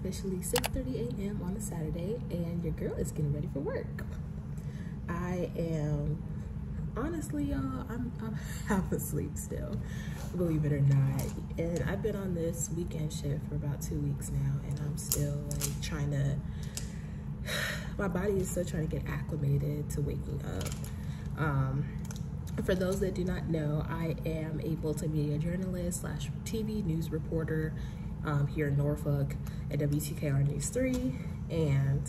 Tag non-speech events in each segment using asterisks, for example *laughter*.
officially 6.30 a.m. on a Saturday and your girl is getting ready for work. I am, honestly y'all, I'm, I'm *laughs* half asleep still, believe it or not. And I've been on this weekend shift for about two weeks now and I'm still like trying to, *sighs* my body is still trying to get acclimated to waking up. Um, for those that do not know, I am a multimedia journalist slash TV news reporter um, here in Norfolk at WTKR News 3. And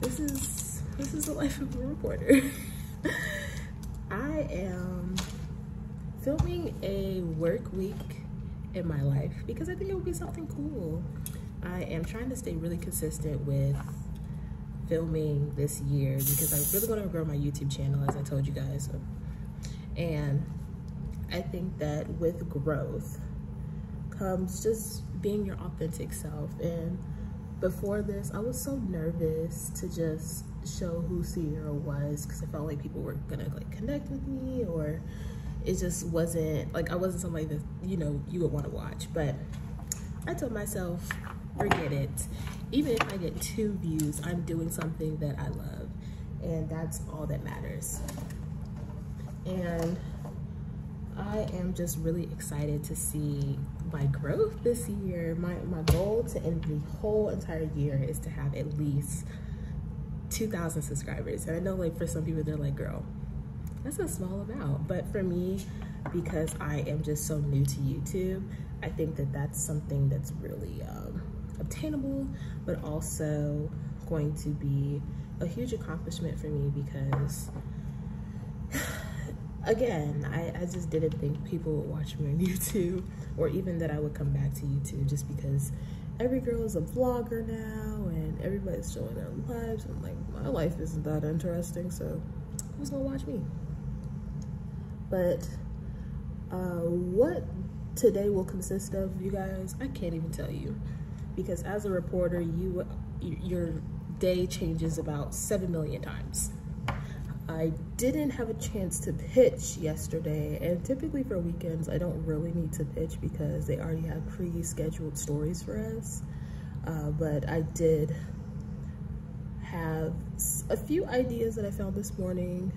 this is, this is the life of a reporter. *laughs* I am filming a work week in my life because I think it would be something cool. I am trying to stay really consistent with filming this year because I really want to grow my YouTube channel as I told you guys. And I think that with growth comes just being your authentic self. And before this, I was so nervous to just show who Ciara was because I felt like people were gonna like connect with me or it just wasn't like I wasn't somebody that you know you would want to watch. But I told myself, forget it. Even if I get two views, I'm doing something that I love, and that's all that matters and I am just really excited to see my growth this year. My, my goal to end the whole entire year is to have at least 2,000 subscribers. And I know like for some people, they're like, girl, that's a small amount. But for me, because I am just so new to YouTube, I think that that's something that's really um, obtainable, but also going to be a huge accomplishment for me because again, I, I just didn't think people would watch me on *laughs* YouTube or even that I would come back to YouTube just because every girl is a vlogger now and everybody's showing their lives. I'm like, my life isn't that interesting, so who's gonna watch me? But uh, what today will consist of, you guys, I can't even tell you because as a reporter, you your day changes about seven million times. I didn't have a chance to pitch yesterday and typically for weekends I don't really need to pitch because they already have pre-scheduled stories for us. Uh, but I did have a few ideas that I found this morning.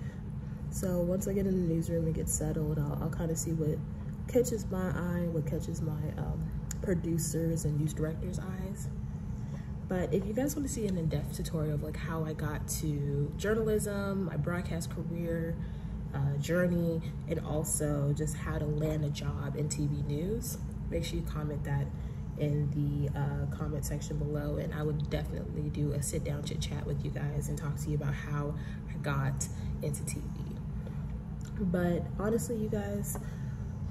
So once I get in the newsroom and get settled I'll, I'll kind of see what catches my eye what catches my um, producers and news directors eyes but if you guys want to see an in-depth tutorial of like how I got to journalism, my broadcast career, uh, journey, and also just how to land a job in TV news, make sure you comment that in the uh, comment section below and I would definitely do a sit down chit chat with you guys and talk to you about how I got into TV. But honestly, you guys,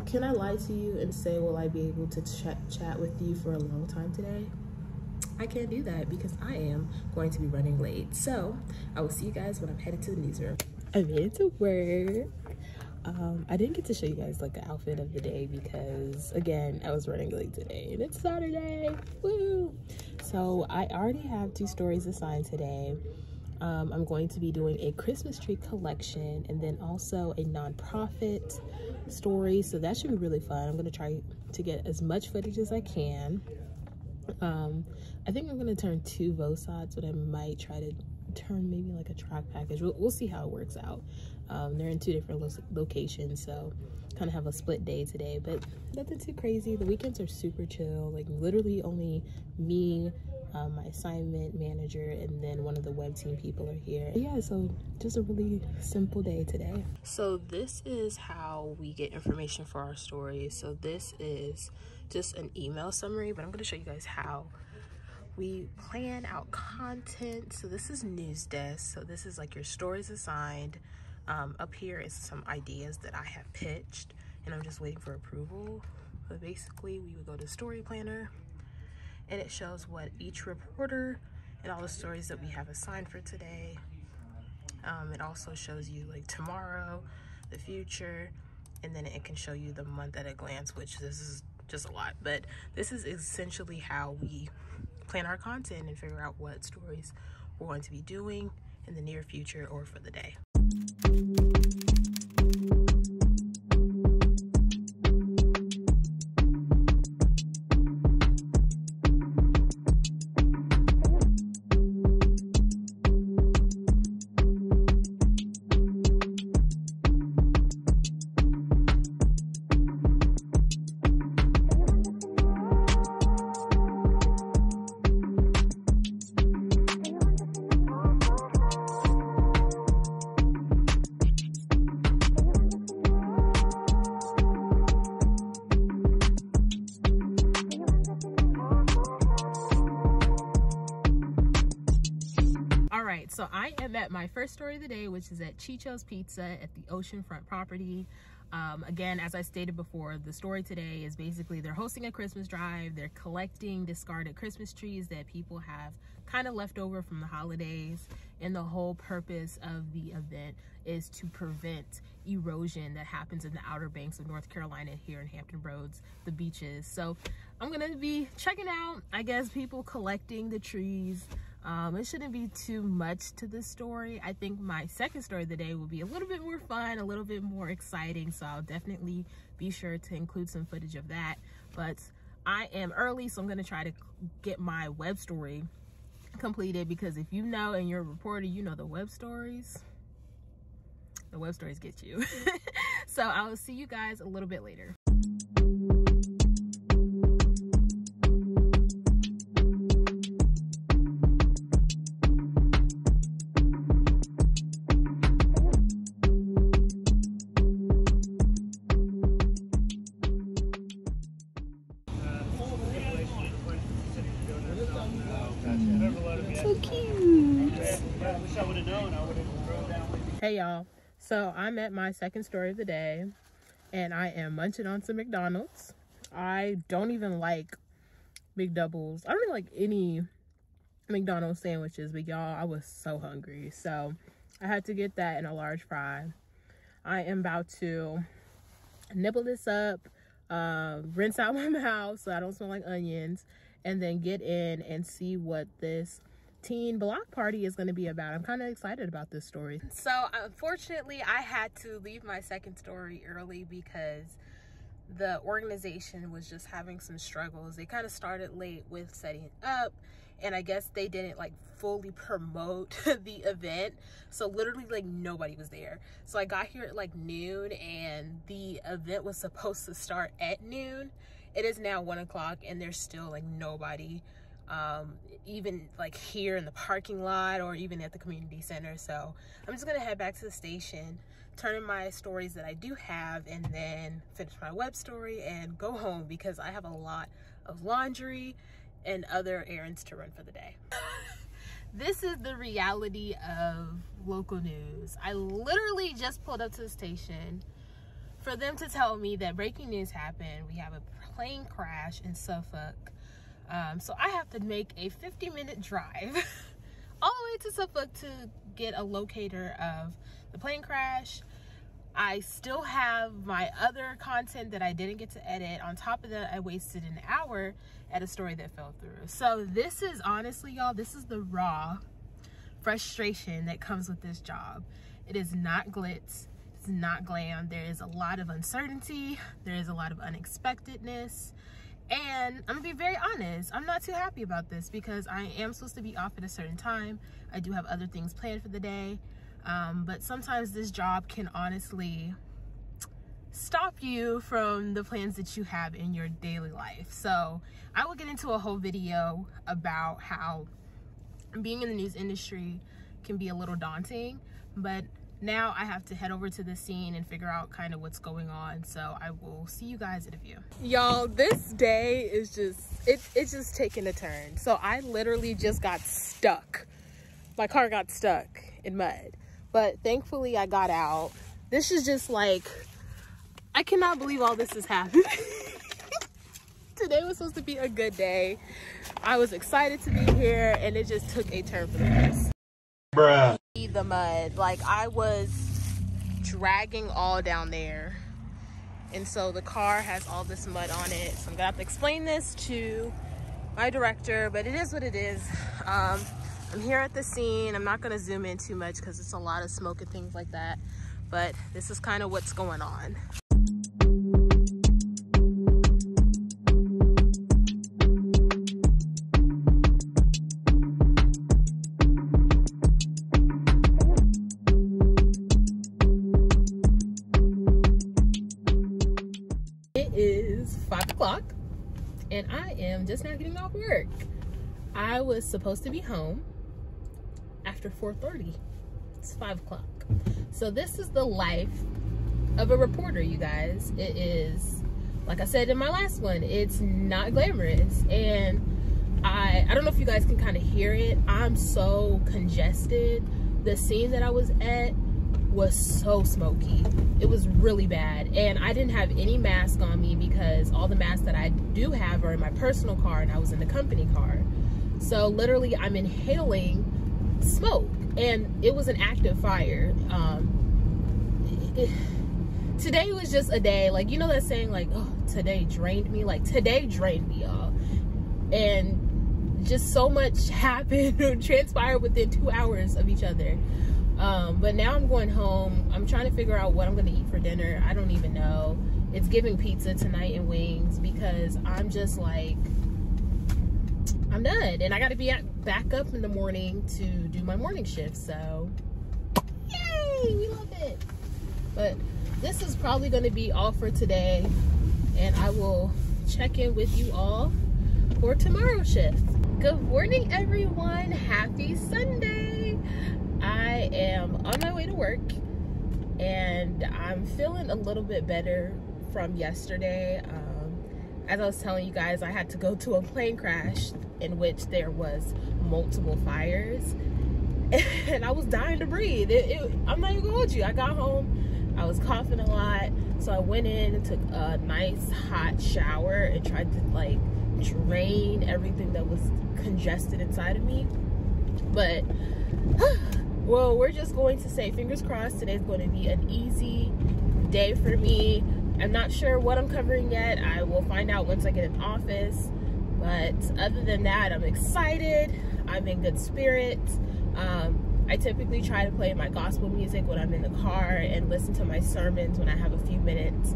can I lie to you and say, will I be able to ch chat with you for a long time today? I can't do that because I am going to be running late. So I will see you guys when I'm headed to the newsroom. I made it to work. Um, I didn't get to show you guys like the outfit of the day because again, I was running late today and it's Saturday, woo! So I already have two stories assigned today. Um, I'm going to be doing a Christmas tree collection and then also a nonprofit story. So that should be really fun. I'm gonna try to get as much footage as I can. Um, I think I'm gonna turn two VOSOTs, but I might try to turn maybe like a track package. We'll, we'll see how it works out. Um, they're in two different lo locations, so kind of have a split day today, but nothing too crazy. The weekends are super chill, like literally only me, um, my assignment manager, and then one of the web team people are here. But yeah, so just a really simple day today. So this is how we get information for our stories. So this is just an email summary, but I'm gonna show you guys how we plan out content. So this is news desk. So this is like your stories assigned. Um, up here is some ideas that I have pitched and I'm just waiting for approval. But basically we would go to story planner and it shows what each reporter and all the stories that we have assigned for today. Um, it also shows you like tomorrow, the future, and then it can show you the month at a glance, which this is just a lot. But this is essentially how we plan our content and figure out what stories we're going to be doing in the near future or for the day. Story of the day, which is at Chicho's Pizza at the oceanfront property. Um, again, as I stated before, the story today is basically they're hosting a Christmas drive. They're collecting discarded Christmas trees that people have kind of left over from the holidays. And the whole purpose of the event is to prevent erosion that happens in the outer banks of North Carolina here in Hampton Roads, the beaches. So I'm going to be checking out, I guess, people collecting the trees. Um, it shouldn't be too much to this story. I think my second story of the day will be a little bit more fun, a little bit more exciting. So I'll definitely be sure to include some footage of that. But I am early, so I'm going to try to get my web story completed because if you know and you're a reporter, you know the web stories, the web stories get you. *laughs* so I will see you guys a little bit later. So I'm at my second story of the day and I am munching on some McDonald's. I don't even like McDoubles. I don't even like any McDonald's sandwiches, but y'all, I was so hungry. So I had to get that in a large fry. I am about to nibble this up, uh, rinse out *laughs* my mouth so I don't smell like onions, and then get in and see what this teen block party is going to be about. I'm kind of excited about this story. So unfortunately, I had to leave my second story early because the organization was just having some struggles. They kind of started late with setting up and I guess they didn't like fully promote *laughs* the event. So literally like nobody was there. So I got here at like noon and the event was supposed to start at noon. It is now one o'clock and there's still like nobody um, even like here in the parking lot or even at the community center. So I'm just gonna head back to the station, turn in my stories that I do have, and then finish my web story and go home because I have a lot of laundry and other errands to run for the day. *laughs* this is the reality of local news. I literally just pulled up to the station for them to tell me that breaking news happened. We have a plane crash in Suffolk um, so I have to make a 50 minute drive *laughs* all the way to Suffolk to get a locator of the plane crash. I still have my other content that I didn't get to edit. On top of that, I wasted an hour at a story that fell through. So this is honestly, y'all, this is the raw frustration that comes with this job. It is not glitz. It's not glam. There is a lot of uncertainty. There is a lot of unexpectedness. And I'm gonna be very honest, I'm not too happy about this because I am supposed to be off at a certain time. I do have other things planned for the day. Um, but sometimes this job can honestly stop you from the plans that you have in your daily life. So I will get into a whole video about how being in the news industry can be a little daunting, but now I have to head over to the scene and figure out kind of what's going on. So I will see you guys at a view. Y'all, this day is just, it, it's just taking a turn. So I literally just got stuck. My car got stuck in mud. But thankfully I got out. This is just like, I cannot believe all this is happening. *laughs* Today was supposed to be a good day. I was excited to be here and it just took a turn for the worse. Bruh. The mud. Like i was dragging all down there. And so the car has all this mud on it. So i'm gonna have to explain this to my director but it is what it is. Um, i'm here at the scene. I'm not to zoom in too much because it's a lot of smoke and things like that. But this is kind of what's going on I was supposed to be home after 4.30. It's 5 o'clock. So this is the life of a reporter, you guys. It is, like I said in my last one, it's not glamorous. And I, I don't know if you guys can kind of hear it. I'm so congested the scene that I was at was so smoky. It was really bad. And I didn't have any mask on me because all the masks that I do have are in my personal car and I was in the company car. So literally I'm inhaling smoke and it was an active fire. Um, it, *sighs* today was just a day, like, you know that saying like, oh, today drained me? Like today drained me, y'all. And just so much *laughs* happened, transpired within two hours of each other. Um, but now I'm going home. I'm trying to figure out what I'm going to eat for dinner. I don't even know. It's giving pizza tonight and wings because I'm just like, I'm done. And I got to be at, back up in the morning to do my morning shift. So, yay, we love it. But this is probably going to be all for today. And I will check in with you all for tomorrow's shift. Good morning, everyone. Happy Sunday. I am on my way to work and I'm feeling a little bit better from yesterday. Um, as I was telling you guys, I had to go to a plane crash in which there was multiple fires *laughs* and I was dying to breathe. It, it, I'm not even gonna hold you. I got home, I was coughing a lot. So I went in and took a nice hot shower and tried to like drain everything that was congested inside of me. But *sighs* well we're just going to say fingers crossed today's going to be an easy day for me i'm not sure what i'm covering yet i will find out once i get in office but other than that i'm excited i'm in good spirits um, I typically try to play my gospel music when I'm in the car and listen to my sermons when I have a few minutes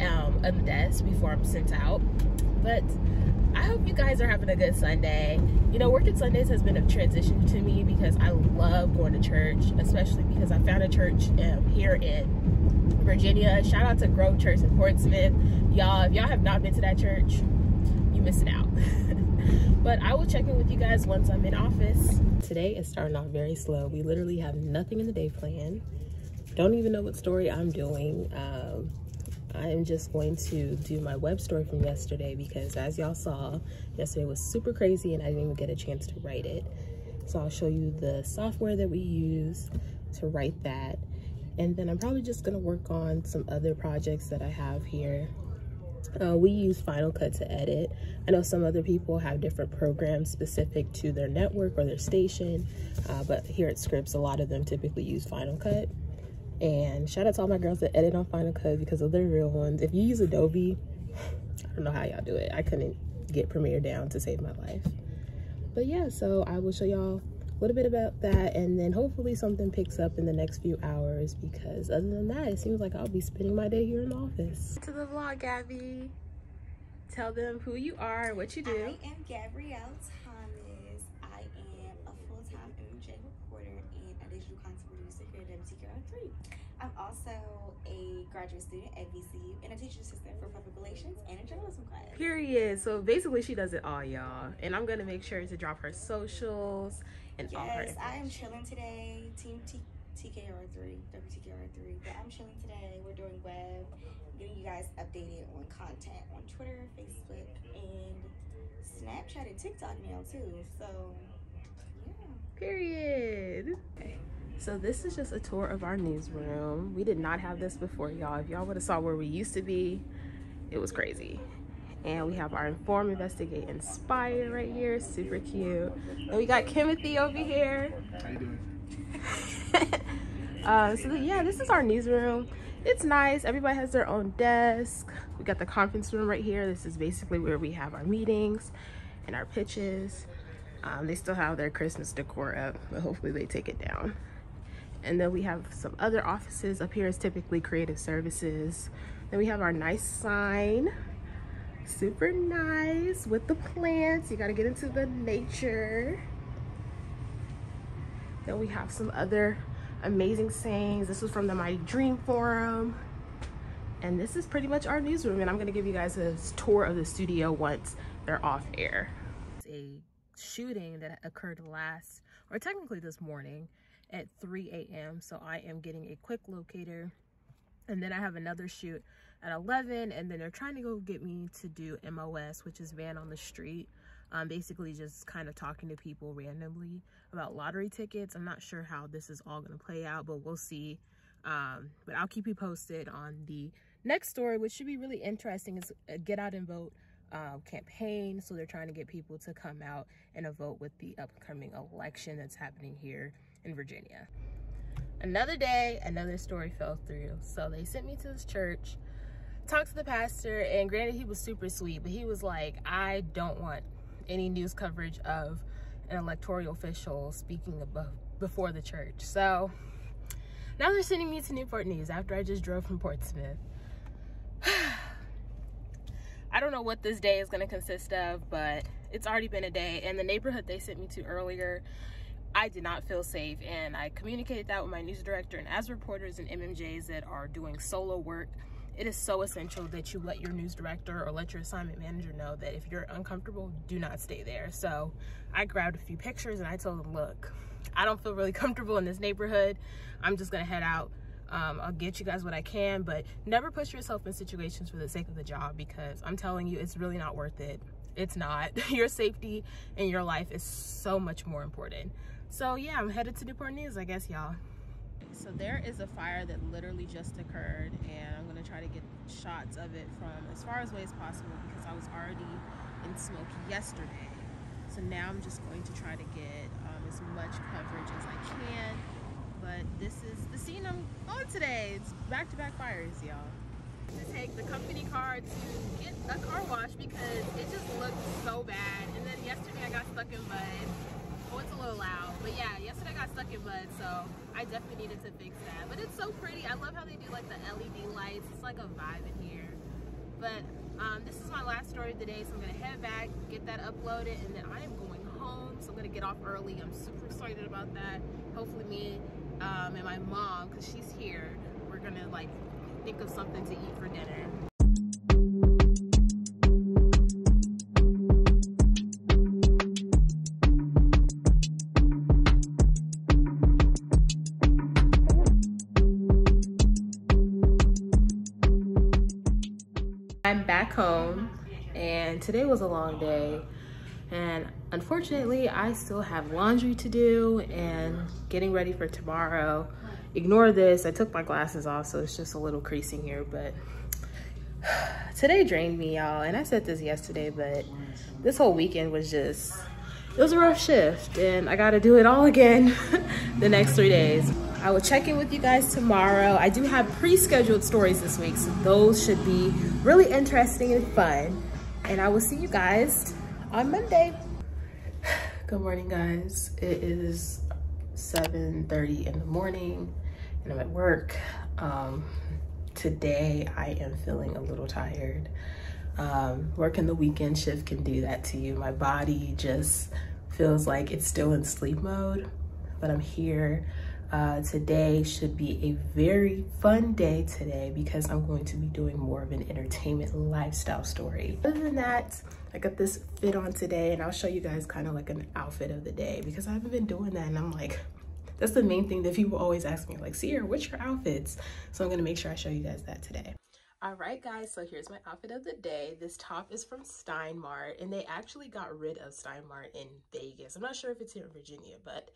um, on the desk before I'm sent out. But I hope you guys are having a good Sunday. You know, working Sundays has been a transition to me because I love going to church, especially because I found a church um, here in Virginia. Shout out to Grove Church in Portsmouth. Y'all, if y'all have not been to that church, missing out. *laughs* but I will check in with you guys once I'm in office. Today is starting off very slow. We literally have nothing in the day plan. Don't even know what story I'm doing. Um, I am just going to do my web story from yesterday because as y'all saw, yesterday was super crazy and I didn't even get a chance to write it. So I'll show you the software that we use to write that. And then I'm probably just gonna work on some other projects that I have here. Uh, we use Final Cut to edit. I know some other people have different programs specific to their network or their station, uh, but here at Scripps, a lot of them typically use Final Cut. And shout out to all my girls that edit on Final Cut because of their real ones. If you use Adobe, I don't know how y'all do it. I couldn't get Premiere down to save my life. But yeah, so I will show y'all a little bit about that and then hopefully something picks up in the next few hours because other than that, it seems like I'll be spending my day here in the office. To the vlog, Gabby. Tell them who you are, and what you do. I am Gabrielle Thomas. I am a full-time MJ reporter and a digital content producer here at WTKR3. I'm also a graduate student at VCU and a teaching assistant for public relations and a journalism class. Period. So basically she does it all, y'all. And I'm gonna make sure to drop her socials and yes, all her Yes, I am chilling today. Team T TKR3, WTKR3. But I'm chilling today. We're doing web, getting you guys updated on content on Twitter, Facebook, and Snapchat and TikTok now too. So yeah. Period. Okay. So this is just a tour of our newsroom. We did not have this before, y'all. If y'all would have saw where we used to be, it was crazy. And we have our Inform, Investigate, Inspire right here. Super cute. And we got Kimothy over here. How you doing? *laughs* uh, so yeah, this is our newsroom. It's nice. Everybody has their own desk. We got the conference room right here. This is basically where we have our meetings and our pitches. Um, they still have their Christmas decor up, but hopefully they take it down. And then we have some other offices. Up here is typically creative services. Then we have our nice sign. Super nice with the plants. You gotta get into the nature. Then we have some other amazing sayings. This was from the Mighty Dream Forum. And this is pretty much our newsroom. And I'm gonna give you guys a tour of the studio once they're off air. A shooting that occurred last, or technically this morning, at 3 a.m. So I am getting a quick locator. And then I have another shoot at 11 and then they're trying to go get me to do MOS, which is van on the street. um, basically just kind of talking to people randomly about lottery tickets. I'm not sure how this is all going to play out, but we'll see. Um, but I'll keep you posted on the next story, which should be really interesting is get out and vote uh, campaign. So they're trying to get people to come out and a vote with the upcoming election that's happening here in Virginia. Another day, another story fell through. So they sent me to this church, talked to the pastor, and granted he was super sweet, but he was like, I don't want any news coverage of an electoral official speaking above, before the church. So now they're sending me to Newport News after I just drove from Portsmouth. *sighs* I don't know what this day is going to consist of, but it's already been a day. And the neighborhood they sent me to earlier, I did not feel safe. And I communicated that with my news director. And as reporters and MMJs that are doing solo work, it is so essential that you let your news director or let your assignment manager know that if you're uncomfortable, do not stay there. So I grabbed a few pictures and I told them, look, I don't feel really *laughs* comfortable in this neighborhood. I'm just gonna head out. Um, I'll get you guys what I can, but never push yourself in situations for the sake of the job because I'm telling you, it's really not worth it. It's not. *laughs* your safety and your life is so much more important. So yeah, I'm headed to Newport News, I guess, y'all. So there is a fire that literally just occurred and I'm gonna try to get shots of it from as far away as possible because I was already in smoke yesterday. So now I'm just going to try to get um, as much coverage as I can. But this is the scene I'm on today. It's back-to-back -back fires, y'all. To take the company car to get a car wash because it just looked so bad. And then yesterday I got stuck in mud. Oh, it's a little loud. But yeah, yesterday I got stuck in mud, so I definitely needed to fix that. But it's so pretty. I love how they do like the LED lights. It's like a vibe in here. But um, this is my last story of the day, so I'm gonna head back, get that uploaded, and then I am going home. So I'm gonna get off early. I'm super excited about that. Hopefully me um, and my mom, cause she's here, we're gonna like think of something to eat for dinner. I'm back home and today was a long day and unfortunately I still have laundry to do and getting ready for tomorrow. Ignore this, I took my glasses off so it's just a little creasing here but *sighs* today drained me y'all and I said this yesterday but this whole weekend was just it was a rough shift and I gotta do it all again *laughs* the next three days. I will check in with you guys tomorrow. I do have pre-scheduled stories this week, so those should be really interesting and fun. And I will see you guys on Monday. *sighs* Good morning, guys. It is 7.30 in the morning and I'm at work. Um, today, I am feeling a little tired. Um, working the weekend shift can do that to you. My body just feels like it's still in sleep mode, but I'm here uh, today should be a very fun day today because I'm going to be doing more of an entertainment lifestyle story. Other than that, I got this fit on today and I'll show you guys kind of like an outfit of the day because I haven't been doing that and I'm like, that's the main thing that people always ask me like, Ciara, what's your outfits? So I'm gonna make sure I show you guys that today. All right, guys, so here's my outfit of the day. This top is from Stein Mart, and they actually got rid of Stein Mart in Vegas. I'm not sure if it's here in Virginia, but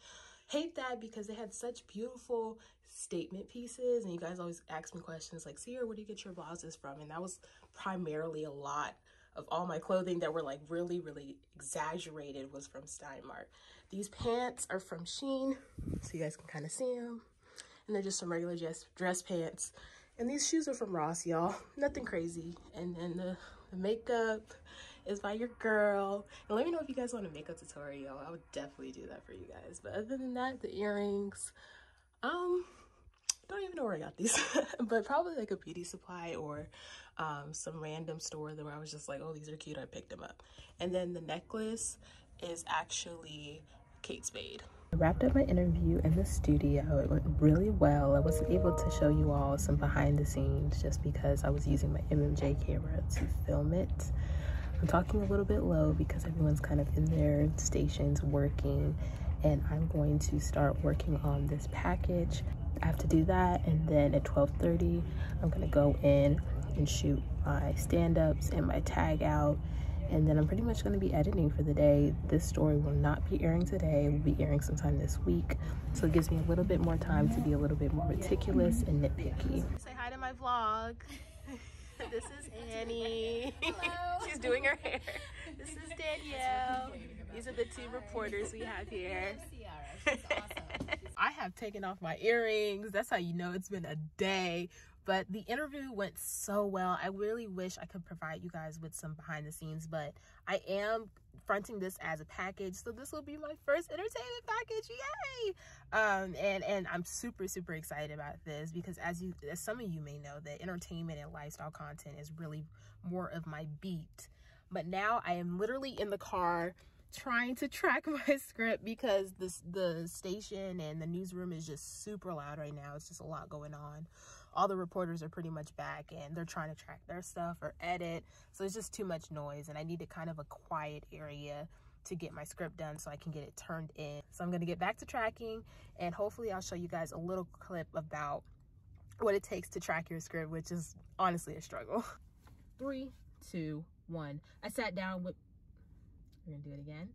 hate that because they had such beautiful statement pieces and you guys always ask me questions like Ciara where do you get your blouses from? And that was primarily a lot of all my clothing that were like really really exaggerated was from Stein Mart. These pants are from Shein so you guys can kind of see them and they're just some regular dress, dress pants. And these shoes are from Ross y'all. Nothing crazy. And then the, the makeup is by your girl. And let me know if you guys want a makeup tutorial. I would definitely do that for you guys. But other than that, the earrings, um, don't even know where I got these, *laughs* but probably like a beauty supply or um, some random store where I was just like, oh, these are cute. I picked them up. And then the necklace is actually Kate Spade. I wrapped up my interview in the studio. It went really well. I wasn't able to show you all some behind the scenes just because I was using my MMJ camera to film it. I'm talking a little bit low because everyone's kind of in their stations working and I'm going to start working on this package. I have to do that and then at 12.30 I'm gonna go in and shoot my stand-ups and my tag out and then I'm pretty much going to be editing for the day. This story will not be airing today. It will be airing sometime this week. So it gives me a little bit more time to be a little bit more meticulous and nitpicky. Say hi to my vlog. *laughs* this is *laughs* Annie. *laughs* She's doing her hair. This is *laughs* Danielle. These are the two reporters we have here. I have taken off my earrings. That's how you know it's been a day but the interview went so well. I really wish I could provide you guys with some behind the scenes, but I am fronting this as a package. So this will be my first entertainment package. Yay! Um, and, and I'm super, super excited about this because as you, as some of you may know that entertainment and lifestyle content is really more of my beat. But now I am literally in the car trying to track *laughs* my script because this the station and the newsroom is just super loud right now. It's just a lot going on all the reporters are pretty much back and they're trying to track their stuff or edit. So it's just too much noise and I needed kind of a quiet area to get my script done so I can get it turned in. So I'm gonna get back to tracking and hopefully I'll show you guys a little clip about what it takes to track your script, which is honestly a struggle. *laughs* Three, two, one. I sat down with, we're gonna do it again.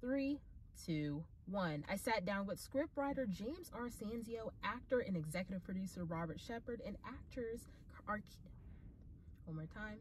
Three, two, one, I sat down with scriptwriter James R. Sanzio, actor and executive producer Robert Shepard, and actors are one more time.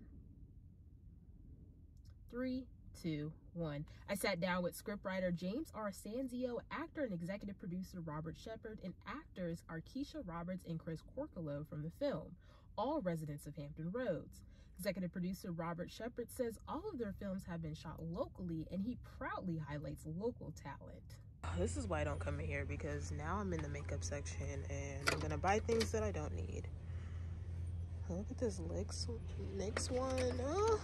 Three, two, one. I sat down with scriptwriter James R. Sanzio, actor and executive producer Robert Shepard, and actors Arkisha Roberts and Chris Corkolo from the film, all residents of Hampton Roads. Executive producer Robert Shepard says all of their films have been shot locally and he proudly highlights local talent. Oh, this is why I don't come in here because now I'm in the makeup section and I'm gonna buy things that I don't need. Look at this NYX, NYX one. Oh.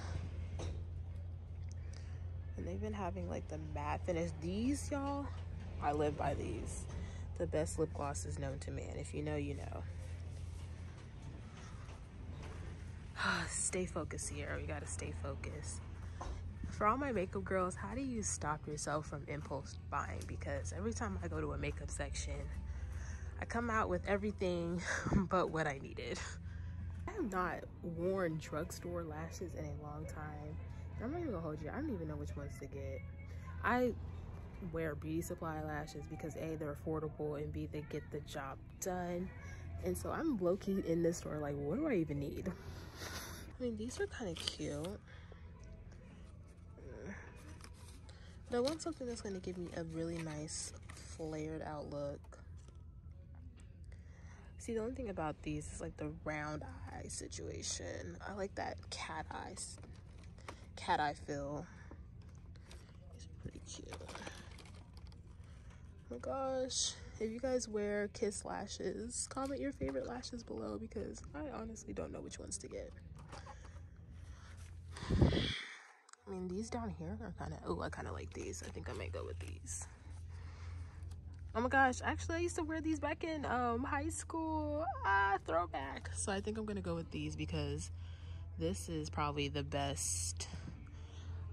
And they've been having like the matte finish. These, y'all, I live by these. The best lip gloss is known to man. If you know, you know. *sighs* stay focused Ciara. We gotta stay focused for all my makeup girls how do you stop yourself from impulse buying? Because every time i go to a makeup section i come out with everything *laughs* but what i needed. I have not worn drugstore lashes in a long time. I'm not even gonna hold you i don't even know which ones to get. I wear beauty supply lashes because a they're affordable and b they get the job done. And so i'm low-key in this store like what do i even need? I mean these are kind of cute But I want something that's going to give me a really nice flared out look. See, the only thing about these is like the round eye situation. I like that cat eye, cat eye feel. It's pretty cute. Oh my gosh. If you guys wear Kiss lashes, comment your favorite lashes below because I honestly don't know which ones to get. These down here are kind of, oh, I kind of like these. I think I might go with these. Oh my gosh, actually I used to wear these back in um, high school. Ah, throwback. So I think I'm gonna go with these because this is probably the best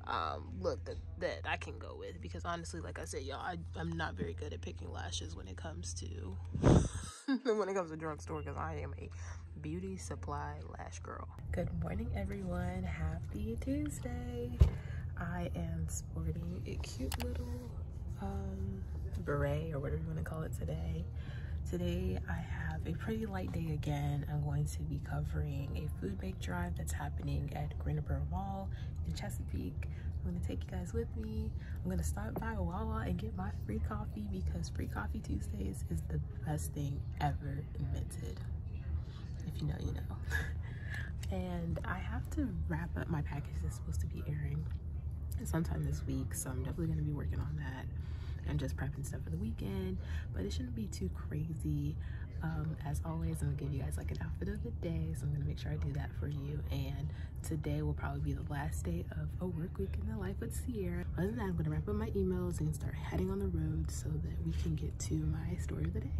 um, look that, that I can go with because honestly, like I said, y'all, I, I'm not very good at picking lashes when it comes to *laughs* when it comes to drugstore because I am a beauty supply lash girl. Good morning, everyone. Happy Tuesday. I am sporting a cute little um, beret or whatever you want to call it today. Today I have a pretty light day again. I'm going to be covering a food bake drive that's happening at Greenbrier Mall in Chesapeake. I'm gonna take you guys with me. I'm gonna stop by Wawa and get my free coffee because free coffee Tuesdays is the best thing ever invented. If you know, you know. *laughs* and I have to wrap up my package that's supposed to be airing sometime this week. So I'm definitely gonna be working on that and just prepping stuff for the weekend. But it shouldn't be too crazy. Um, as always i'm gonna give you guys like an outfit of the day so i'm gonna make sure i do that for you. And today will probably be the last day of a work week in the life with Ciara. Other than that i'm gonna wrap up my emails and start heading on the road so that we can get to my story of the day.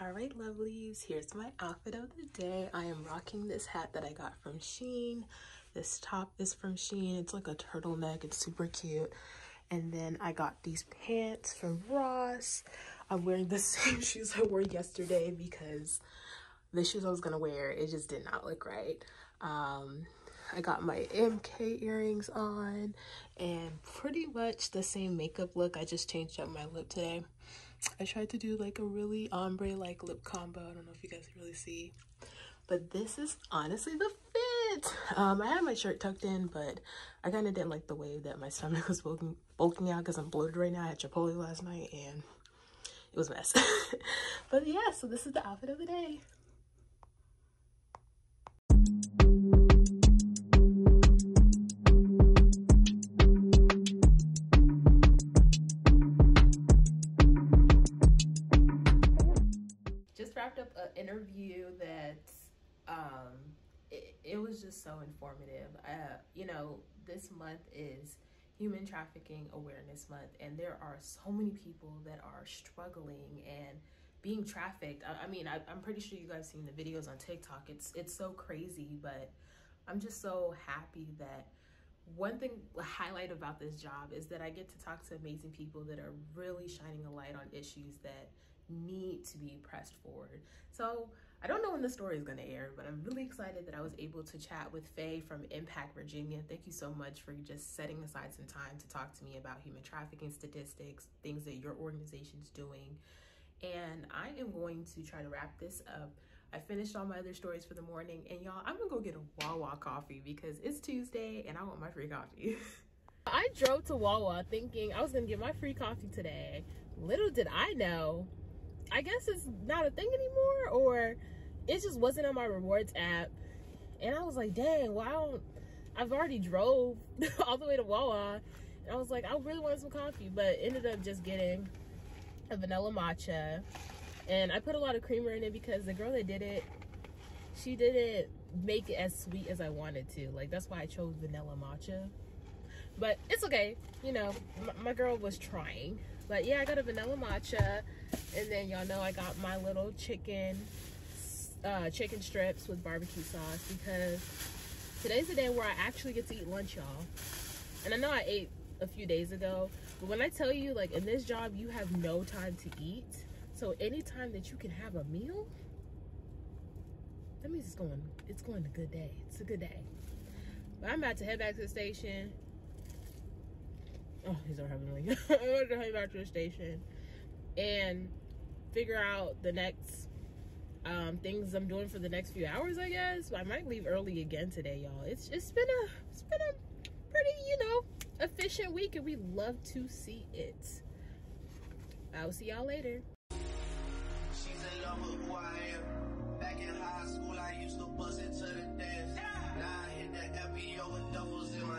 All right lovelies here's my outfit of the day. I am rocking this hat that i got from shein. This top is from shein. It's like a turtleneck. It's super cute and then I got these pants from Ross. I'm wearing the *laughs* same shoes I wore yesterday because the shoes I was gonna wear, it just did not look right. Um, I got my MK earrings on and pretty much the same makeup look. I just changed up my lip today. I tried to do like a really ombre like lip combo. I don't know if you guys really see, but this is honestly the fit. Um, I had my shirt tucked in, but I kind of didn't like the way that my stomach was bulking, bulking out because I'm bloated right now. I had Chipotle last night and it was a mess. *laughs* but yeah, so this is the outfit of the day. Month is Human Trafficking Awareness Month, and there are so many people that are struggling and being trafficked. I, I mean, I, am pretty sure you guys seen the videos on TikTok. It's it's so crazy, but I'm just so happy that one thing highlight about this job is that I get to talk to amazing people that are really shining a light on issues that need to be pressed forward. So I don't know when the story is going to air, but I'm really excited that I was able to chat with Faye from Impact Virginia. Thank you so much for just setting aside some time to talk to me about human trafficking statistics, things that your organization's doing. And I am going to try to wrap this up. I finished all my other stories for the morning, and y'all, I'm gonna go get a Wawa coffee because it's Tuesday and I want my free coffee. *laughs* I drove to Wawa thinking I was gonna get my free coffee today. Little did I know I guess it's not a thing anymore or it just wasn't on my rewards app. And I was like, dang, well, I don't, I've already drove *laughs* all the way to Wawa. And I was like, I really wanted some coffee, but ended up just getting a vanilla matcha. And I put a lot of creamer in it because the girl that did it, she didn't make it as sweet as I wanted to. Like, that's why I chose vanilla matcha. But it's okay. You know, my, my girl was trying. But yeah, I got a vanilla matcha. And then y'all know I got my little chicken uh, chicken strips with barbecue sauce because today's the day where I actually get to eat lunch, y'all. And I know I ate a few days ago, but when I tell you, like, in this job, you have no time to eat. So anytime that you can have a meal, that means it's going, it's going a good day. It's a good day. But I'm about to head back to the station. Oh, he's me. *laughs* I'm about to head back to the station and figure out the next um, things I'm doing for the next few hours, I guess. I might leave early again today, y'all. It's it's been a it's been a pretty, you know, efficient week and we love to see it. I'll see y'all later. She's in love with who I am. Back in high school, I used to into the dance. Now I hit FBO with doubles in my.